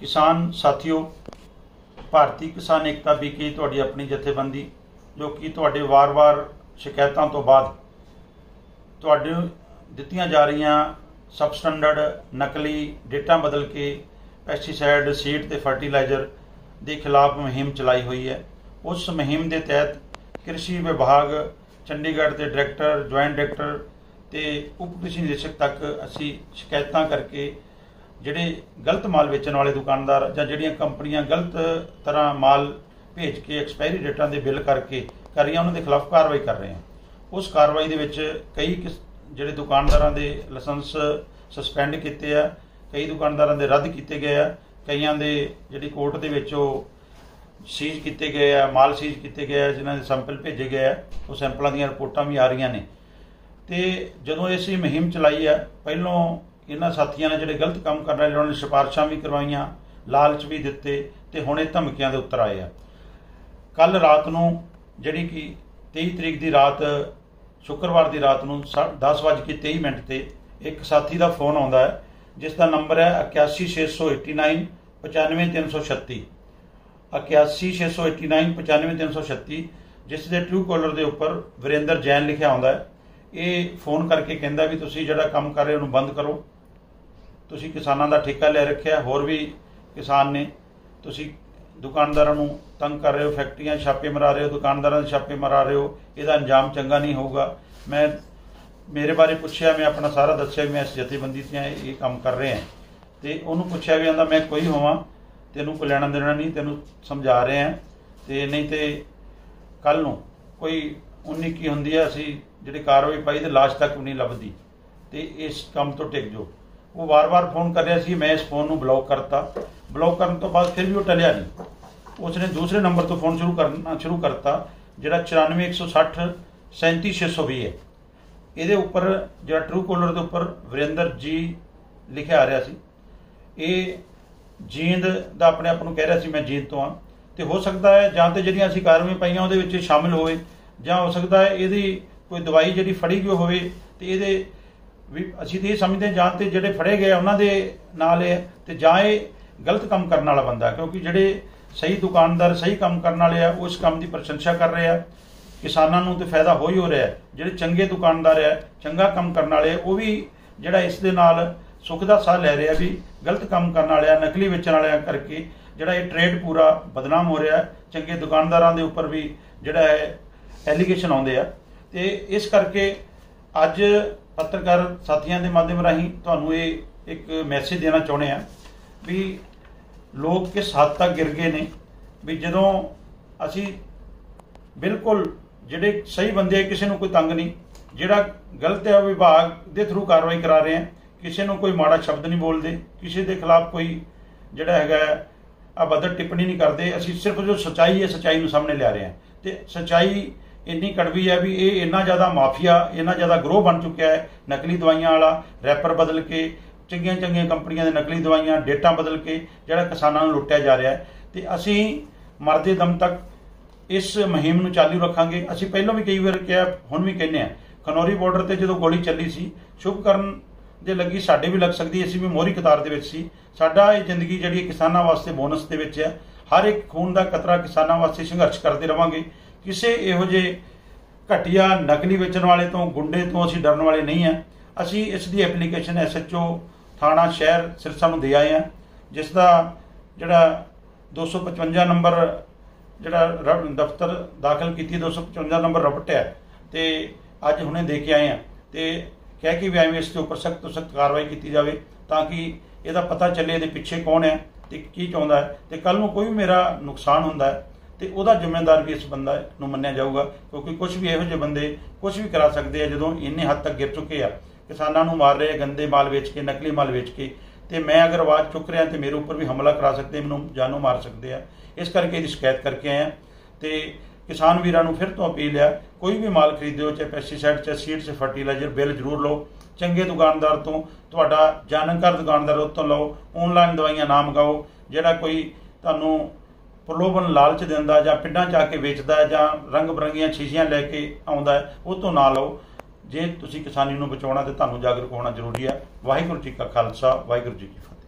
ਕਿਸਾਨ ਸਾਥੀਓ, ਭਾਰਤੀ ਕਿਸਾਨ ਏਕਤਾ ਵਿਕੀ ਤੁਹਾਡੀ ਆਪਣੀ ਜਥੇਬੰਦੀ, ਜੋ ਕਿ ਤੁਹਾਡੇ ਵਾਰ-ਵਾਰ ਸ਼ਿਕਾਇਤਾਂ ਤੋਂ ਬਾਅਦ ਤੁਹਾਡੇ ਦਿੱਤੀਆਂ ਜਾ ਰਹੀਆਂ ਸਬਸਟੈਂਡਰਡ ਨਕਲੀ ਡੇਟਾ ਬਦਲ ਕੇ ਪੈਸਟੀਸਾਈਡ, ਸੀਡ ਤੇ ਫਰਟੀਲਾਈਜ਼ਰ ਦੇ ਖਿਲਾਫ ਮੁਹਿੰਮ ਚਲਾਈ ਹੋਈ ਹੈ। ਉਸ ਮੁਹਿੰਮ ਦੇ ਤਹਿਤ ਕ੍ਰਿਸ਼ੀ ਵਿਭਾਗ, ਚੰਡੀਗੜ੍ਹ ਦੇ ਡਾਇਰੈਕਟਰ, ਜੁਆਇੰਟ ਡਾਇਰੈਕਟਰ ਤੇ ਉਪ ਕ੍ਰਿਸ਼ੀ ਨਿਰਦੇਸ਼ਕ ਤੱਕ ਅਸੀਂ ਸ਼ਿਕਾਇਤਾਂ ਕਰਕੇ ਜਿਹੜੇ ਗਲਤ ਮਾਲ ਵੇਚਣ ਵਾਲੇ ਦੁਕਾਨਦਾਰ ਜਾਂ ਜਿਹੜੀਆਂ ਕੰਪਨੀਆਂ ਗਲਤ ਤਰ੍ਹਾਂ ਮਾਲ ਭੇਜ ਕੇ ਐਕਸਪਾਇਰੀ ਡੇਟਾਂ ਦੇ ਬਿੱਲ ਕਰਕੇ ਕਰ ਰਹੀਆਂ ਉਹਨਾਂ ਦੇ ਖਿਲਾਫ ਕਾਰਵਾਈ ਕਰ ਰਹੇ ਹਾਂ। ਉਸ ਕਾਰਵਾਈ ਦੇ ਵਿੱਚ ਕਈ ਜਿਹੜੇ ਦੁਕਾਨਦਾਰਾਂ ਦੇ ਲਾਇਸੈਂਸ ਸਸਪੈਂਡ ਕੀਤੇ ਆ, ਕਈ ਦੁਕਾਨਦਾਰਾਂ ਦੇ ਰੱਦ ਕੀਤੇ ਗਏ ਆ, ਕਈਆਂ ਦੇ ਜਿਹੜੀ ਕੋਰਟ ਦੇ ਵਿੱਚ ਉਹ ਸੀਜ਼ ਕੀਤੇ ਗਏ ਆ, ਮਾਲ ਸੀਜ਼ ਕੀਤੇ ਗਏ ਆ, ਜਿਨ੍ਹਾਂ ਦੇ ਸੈਂਪਲ ਭੇਜੇ ਗਏ ਆ, ਉਹ ਸੈਂਪਲਾਂ ਦੀਆਂ ਰਿਪੋਰਟਾਂ ਵੀ ਆ ਰਹੀਆਂ ਨੇ। ਤੇ ਜਦੋਂ ਅਸੀਂ ਮੁਹਿੰਮ ਚਲਾਈ ਆ, ਪਹਿਲੋਂ ਇਹਨਾਂ ਸਾਥੀਆਂ ਨੇ ਜਿਹੜੇ ਗਲਤ ਕੰਮ ਕਰਨ ਵਾਲੇ ਉਹਨਾਂ ਨੇ ਸਿਫਾਰਸ਼ਾਂ ਵੀ ਕਰਵਾਈਆਂ, ਲਾਲਚ ਵੀ ਦਿੱਤੇ ਤੇ ਹੁਣ ਇਹ ਧਮਕੀਆਂ ਦੇ ਉੱਤਰ ਆਏ ਆ। ਕੱਲ ਰਾਤ ਨੂੰ ਜਿਹੜੀ ਕਿ 23 ਤਰੀਕ ਦੀ ਰਾਤ, ਸ਼ੁੱਕਰਵਾਰ ਦੀ ਰਾਤ ਨੂੰ 10:23 ਮਿੰਟ ਤੇ ਇੱਕ ਸਾਥੀ ਦਾ ਫੋਨ ਆਉਂਦਾ ਹੈ, ਜਿਸ ਦਾ ਨੰਬਰ ਹੈ 81689 95336 81689 95336 ਜਿਸ ਦੇ ਟਰੂ ਕਾਲਰ ਦੇ ਉੱਪਰ ਵਿਰੇਂਦਰ ਜੈਨ ਲਿਖਿਆ ਆਉਂਦਾ ਹੈ। ਇਹ ਫੋਨ ਕਰਕੇ ਕਹਿੰਦਾ ਵੀ ਤੁਸੀਂ ਜਿਹੜਾ ਕੰਮ ਕਰ ਰਹੇ ਹੋ ਉਹਨੂੰ ਬੰਦ ਕਰੋ। ਤੁਸੀਂ ਕਿਸਾਨਾਂ ਦਾ ਠੇਕਾ ਲੈ ਰੱਖਿਆ, ਹੋਰ ਵੀ ਕਿਸਾਨ ਨੇ, ਤੁਸੀਂ ਦੁਕਾਨਦਾਰਾਂ ਨੂੰ ਤੰਗ ਕਰ ਰਹੇ ਹੋ, ਫੈਕਟਰੀਆਂ ਛਾਪੇ ਮਰਾ ਰਹੇ ਹੋ, ਦੁਕਾਨਦਾਰਾਂ ਦੇ ਛਾਪੇ ਮਰਾ ਰਹੇ ਹੋ, ਇਹਦਾ ਅੰਜਾਮ ਚੰਗਾ ਨਹੀਂ ਹੋਊਗਾ। ਮੈਂ, ਮੇਰੇ ਬਾਰੇ ਪੁੱਛਿਆ, ਮੈਂ ਆਪਣਾ ਸਾਰਾ ਦੱਸਿਆ ਵੀ ਮੈਂ ਇਸ ਜਥੇਬੰਦੀ ਤੇ ਇਹ ਕੰਮ ਕਰ ਰਿਹਾ ਹਾਂ। ਤੇ ਉਹਨੂੰ ਪੁੱਛਿਆ ਵੀ ਆਂਦਾ, ਮੈਂ ਕੋਈ ਹੋਵਾਂ, ਤੈਨੂੰ ਕੋਈ ਲੈਣਾ ਦੇਣਾ ਨਹੀਂ, ਤੈਨੂੰ ਸਮਝਾ ਰਹੇ ਹਾਂ। ਤੇ ਨਹੀਂ ਤੇ ਕੱਲ ਨੂੰ ਕੋਈ 19 ਕੀ ਹੁੰਦੀ ਹੈ ਅਸੀਂ ਜਿਹੜੀ ਕਾਰਵਾਈ ਪਾਈ ਤੇ ਲਾਸ਼ ਤੱਕ ਵੀ ਨਹੀਂ ਲੱਭਦੀ। ਤੇ ਇਸ ਕੰਮ ਤੋਂ ਟਿਕ ਜੋ ਉਹ ਵਾਰ-ਵਾਰ ਫੋਨ ਕਰ ਰਿਹਾ ਸੀ, ਮੈਂ ਇਸ ਫੋਨ ਨੂੰ ਬਲੌਕ ਕਰਤਾ। ਬਲੌਕ ਕਰਨ ਤੋਂ ਬਾਅਦ ਫਿਰ ਵੀ ਉਹ ਟਲਿਆ ਨਹੀਂ। ਉਸਨੇ ਦੂਸਰੇ ਨੰਬਰ ਤੋਂ ਫੋਨ ਸ਼ੁਰੂ ਕਰਨਾ, ਸ਼ੁਰੂ ਕਰਤਾ, ਜਿਹੜਾ 94160 37620 ਹੈ। ਇਹਦੇ ਉੱਪਰ, ਜਿਹੜਾ ਟਰੂ ਕੋਲਰ ਦੇ ਉੱਪਰ ਵਿਰੇਂਦਰ ਜੀ ਲਿਖਿਆ ਆ ਰਿਹਾ ਸੀ। ਇਹ ਜੀਂਦ ਦਾ ਆਪਣੇ ਆਪ ਨੂੰ ਕਹਿ ਰਿਹਾ ਸੀ, ਮੈਂ ਜੀਂਦ ਤੋਂ ਆ ਤੇ ਹੋ ਸਕਦਾ ਹੈ ਜਾਂ ਤੇ ਜਿਹੜੀਆਂ ਅਸੀਂ ਕਾਰਵਾਈ ਪਾਈਆਂ ਉਹਦੇ ਵਿੱਚ ਸ਼ਾਮਿਲ ਹੋਵੇ, ਜਾਂ ਹੋ ਸਕਦਾ ਹੈ ਇਹਦੀ ਕੋਈ ਦਵਾਈ ਜਿਹੜੀ ਫੜੀ ਗਈ ਹੋਵੇ, ਤੇ ਇਹਦੇ ਵੀ ਅਸੀਂ ਤੇ ਇਹ ਸਮਝਦੇ ਜਾਂ ਤੇ ਜਿਹੜੇ ਫੜੇ ਗਏ ਉਹਨਾਂ ਦੇ ਨਾਲ ਇਹ ਤੇ ਜਾਂ ਇਹ ਗਲਤ ਕੰਮ ਕਰਨ ਵਾਲਾ ਬੰਦਾ ਕਿਉਂਕਿ ਜਿਹੜੇ ਸਹੀ ਦੁਕਾਨਦਾਰ ਸਹੀ ਕੰਮ ਕਰਨ ਵਾਲੇ ਆ, ਉਸ ਕੰਮ ਦੀ ਪ੍ਰਸ਼ੰਸਾ ਕਰ ਰਹੇ ਆ, ਕਿਸਾਨਾਂ ਨੂੰ ਤੇ ਫਾਇਦਾ ਹੋ ਹੀ ਹੋ ਰਿਹਾ ਜਿਹੜੇ ਚੰਗੇ ਦੁਕਾਨਦਾਰ ਆ, ਚੰਗਾ ਕੰਮ ਕਰਨ ਵਾਲੇ ਉਹ ਵੀ ਜਿਹੜਾ ਇਸ ਦੇ ਨਾਲ ਸੁੱਖ ਦਾ ਸਾਹ ਲੈ ਰਿਹਾ ਵੀ ਗਲਤ ਕੰਮ ਕਰਨ ਵਾਲਿਆਂ ਨਕਲੀ ਵੇਚਣ ਵਾਲਿਆਂ ਕਰਕੇ ਜਿਹੜਾ ਇਹ ਟ੍ਰੇਡ ਪੂਰਾ ਬਦਨਾਮ ਹੋ ਰਿਹਾ ਚੰਗੇ ਦੁਕਾਨਦਾਰਾਂ ਦੇ ਉੱਪਰ ਵੀ ਜਿਹੜਾ ਹੈ ਐਲੀਗੇਸ਼ਨ ਆਉਂਦੇ ਆ। ਤੇ ਇਸ ਕਰਕੇ ਅੱਜ ਪੱਤਰਕਾਰ ਸਾਥੀਆਂ ਦੇ ਮਾਧਿਅਮ ਰਾਹੀਂ ਤੁਹਾਨੂੰ ਇਹ ਇੱਕ ਮੈਸੇਜ ਦੇਣਾ ਚਾਹੁੰਦੇ ਆ ਵੀ ਲੋਕ ਕਿਸ ਹੱਦ ਤੱਕ ਗਿਰ ਗਏ ਨੇ, ਵੀ ਜਦੋਂ ਅਸੀਂ ਬਿਲਕੁਲ ਜਿਹੜੇ ਸਹੀ ਬੰਦੇ ਕਿਸੇ ਨੂੰ ਕੋਈ ਤੰਗ ਨਹੀਂ, ਜਿਹੜਾ ਗਲਤ ਹੈ ਵਿਭਾਗ ਦੇ ਥਰੂ ਕਾਰਵਾਈ ਕਰਾ ਰਹੇ ਆ, ਕਿਸੇ ਨੂੰ ਕੋਈ ਮਾੜਾ ਸ਼ਬਦ ਨਹੀਂ ਬੋਲਦੇ, ਕਿਸੇ ਦੇ ਖਿਲਾਫ ਕੋਈ ਜਿਹੜਾ ਹੈਗਾ ਆ ਬਦਲ ਟਿੱਪਣੀ ਨਹੀਂ ਕਰਦੇ, ਅਸੀਂ ਸਿਰਫ ਜੋ ਸਚਾਈ ਹੈ, ਸਚਾਈ ਨੂੰ ਸਾਹਮਣੇ ਲਿਆ ਰਹੇ ਆ ਤੇ ਸਚਾਈ ਇੰਨੀ ਕੜਵੀ ਹੈ ਵੀ ਇਹ ਇੰਨਾ ਜ਼ਿਆਦਾ ਮਾਫੀਆ, ਇੰਨਾ ਜ਼ਿਆਦਾ ਗਰੋਹ ਬਣ ਚੁੱਕਿਆ ਹੈ ਨਕਲੀ ਦਵਾਈਆਂ ਵਾਲਾ, ਰੈਪਰ ਬਦਲ ਕੇ, ਚੰਗੀਆਂ ਚੰਗੀਆਂ ਕੰਪਨੀਆਂ ਦੇ ਨਕਲੀ ਦਵਾਈਆਂ, ਡੇਟਾ ਬਦਲ ਕੇ ਜਿਹੜਾ ਕਿਸਾਨਾਂ ਨੂੰ ਲੁੱਟਿਆ ਜਾ ਰਿਹਾ ਹੈ। ਤੇ ਅਸੀਂ ਮਰਦੇ ਦਮ ਤੱਕ ਇਸ ਮੁਹਿੰਮ ਨੂੰ ਚਾਲੂ ਰੱਖਾਂਗੇ। ਅਸੀਂ ਪਹਿਲਾਂ ਵੀ ਕਈ ਵਾਰ ਕਿਹਾ, ਹੁਣ ਵੀ ਕਹਿੰਦੇ ਆ ਖਨੌਰੀ ਬਾਰਡਰ ਤੇ ਜਦੋਂ ਗੋਲੀ ਚੱਲੀ ਸੀ, ਸ਼ੁਭ ਕਰਨ ਦੇ ਲੱਗੀ ਸਾਡੇ ਵੀ ਲੱਗ ਸਕਦੀ ਅਸੀਂ ਵੀ ਮੋਹਰੀ ਕਤਾਰ ਦੇ ਵਿੱਚ ਸੀ। ਸਾਡਾ ਇਹ ਜ਼ਿੰਦਗੀ ਜਿਹੜੀ ਕਿਸਾਨਾਂ ਵਾਸਤੇ ਬੋਨਸ ਦੇ ਵਿੱਚ ਹੈ, ਹਰ ਇੱਕ ਖੂਨ ਦਾ ਕਤਰਾ ਕਿਸਾਨਾਂ ਵਾਸਤੇ ਸੰਘਰਸ਼ ਕਰਦੇ ਰਵਾਂਗੇ। ਕਿਸੇ ਇਹੋ ਜਿਹੇ ਘਟਿਆ ਨਕਲੀ ਵੇਚਣ ਵਾਲੇ ਤੋਂ, ਗੁੰਡੇ ਤੋਂ ਅਸੀਂ ਡਰਨ ਵਾਲੇ ਨਹੀਂ ਆ। ਅਸੀਂ ਇਸ ਦੀ ਐਪਲੀਕੇਸ਼ਨ ਐਸਐਚਓ ਥਾਣਾ, ਸ਼ਹਿਰ ਸਿਰਸਾ ਨੂੰ ਦੇ ਆਏ ਆ, ਜਿਸ ਦਾ ਜਿਹੜਾ 255 ਨੰਬਰ ਜਿਹੜਾ ਦਫ਼ਤਰ ਦਾਖਲ ਕੀਤੀ 255 ਨੰਬਰ ਰਪਟਿਆ ਤੇ ਅੱਜ ਹੁਣੇ ਦੇ ਕੇ ਆਏ ਆ। ਤੇ ਕਹਿ ਕੇ ਵੀ ਐਵੇਂ ਇਸ ਦੇ ਉੱਪਰ ਸਖਤ ਤੋਂ ਸਖਤ ਕਾਰਵਾਈ ਕੀਤੀ ਜਾਵੇ ਤਾਂ ਕਿ ਇਹਦਾ ਪਤਾ ਚੱਲੇ ਇਹਦੇ ਪਿੱਛੇ ਕੌਣ ਹੈ ਤੇ ਕੀ ਚਾਹੁੰਦਾ ਹੈ। ਤੇ ਕੱਲ ਨੂੰ ਕੋਈ ਮੇਰਾ ਨੁਕਸਾਨ ਹੁੰਦਾ ਹੈ ਤੇ ਉਹਦਾ ਜ਼ਿੰਮੇਦਾਰ ਵੀ ਇਸ ਬੰਦਾ ਨੂੰ ਮੰਨਿਆ ਜਾਊਗਾ, ਕਿਉਂਕਿ ਕੁਝ ਵੀ ਇਹੋ ਜਿਹੇ ਬੰਦੇ ਕੁਝ ਵੀ ਕਰਾ ਸਕਦੇ ਆ, ਜਦੋਂ ਇੰਨੇ ਹੱਦ ਤੱਕ ਗਿਰ ਚੁੱਕੇ ਆ। ਕਿਸਾਨਾਂ ਨੂੰ ਮਾਰ ਰਹੇ ਗੰਦੇ ਮਾਲ ਵੇਚ ਕੇ, ਨਕਲੀ ਮਾਲ ਵੇਚ ਕੇ। ਤੇ ਮੈਂ ਅਗਰ ਆਵਾਜ਼ ਚੁੱਕ ਰਿਹਾ ਤੇ ਮੇਰੇ ਉੱਪਰ ਵੀ ਹਮਲਾ ਕਰਾ ਸਕਦੇ, ਮੈਨੂੰ ਜਾਨੋਂ ਮਾਰ ਸਕਦੇ ਆ। ਇਸ ਕਰਕੇ ਇਹਦੀ ਸ਼ਿਕਾਇਤ ਕਰਕੇ ਆਇਆ ਆ। ਤੇ ਕਿਸਾਨ ਵੀਰਾਂ ਨੂੰ ਫਿਰ ਤੋਂ ਅਪੀਲ ਆ, ਕੋਈ ਵੀ ਮਾਲ ਖਰੀਦਿਓ, ਚਾਹੇ ਪੈਸਟੀਸਾਈਡ ਚਾਹੇ ਸੀਡਸ ਚਾਹੇ ਫਰਟੀਲਾਈਜ਼ਰ ਬਿੱਲ ਜ਼ਰੂਰ ਲਓ। ਚੰਗੇ ਦੁਕਾਨਦਾਰ ਤੋਂ ਤੁਹਾਡਾ ਜਾਣਕਾਰ ਦੁਕਾਨਦਾਰ ਤੋਂ ਲਓ ਆਨਲਾਈਨ ਦਵਾਈਆਂ ਨਾ ਮੰਗਾਓ, ਜਿਹੜਾ ਕੋਈ ਤੁਹਾਨੂੰ ਪ੍ਰਲੋਭਨ ਲਾਲਚ ਦਿੰਦਾ ਜਾਂ ਪਿੰਡਾਂ ਚ ਆ ਕੇ ਵੇਚਦਾ ਜਾਂ ਰੰਗ ਬਰੰਗੀਆਂ ਸ਼ੀਸ਼ੀਆਂ ਲੈ ਕੇ ਆਉਂਦਾ ਉਹ ਤੋਂ ਨਾ ਲਓ। ਜੇ ਤੁਸੀਂ ਕਿਸਾਨੀ ਨੂੰ ਬਚਾਉਣਾ ਤੇ ਤੁਹਾਨੂੰ ਜਾਗਰੂਕ ਹੋਣਾ ਜ਼ਰੂਰੀ ਹੈ। ਵਾਹਿਗੁਰੂ ਜੀ ਕਾ ਖਾਲਸਾ, ਵਾਹਿਗੁਰੂ ਜੀ ਕੀ ਫਤਿਹ।